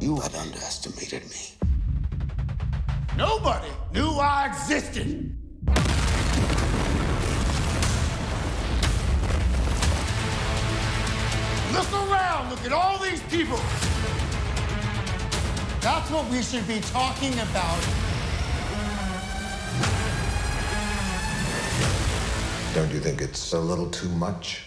You had underestimated me. Nobody knew I existed! Look around, look at all these people! That's what we should be talking about. Don't you think it's a little too much?